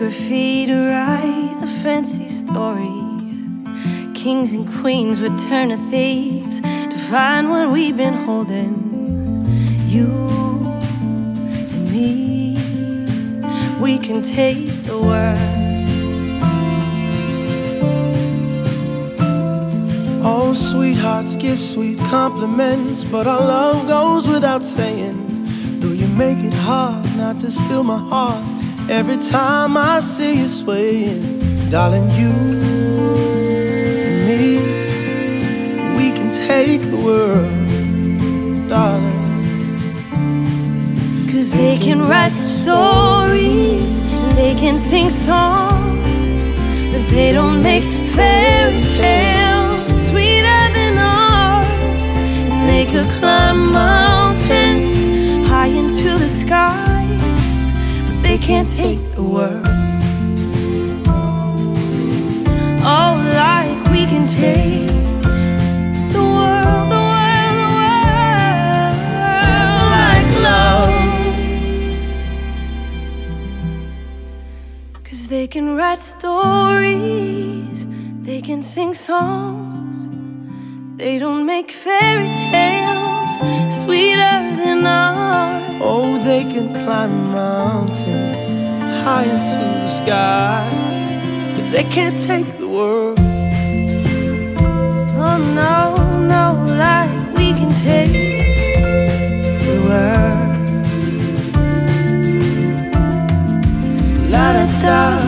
fee to write a fancy story. Kings and queens would turn to thieves to find what we've been holding. You and me, we can take the world. Oh, sweethearts give sweet compliments, but our love goes without saying. Though you make it hard not to spill my heart every time I see you swaying, darling, you and me, we can take the world, darling. Cause they can write stories and they can sing songs, but they don't make can't take the world. Oh, like we can take the world, the world, the world, like love. Cause they can write stories, they can sing songs, they don't make fairy tales sweeter than ours. Oh, they can climb mountains high into the sky, but they can't take the world. Oh no, no, like we can take the world. La da da.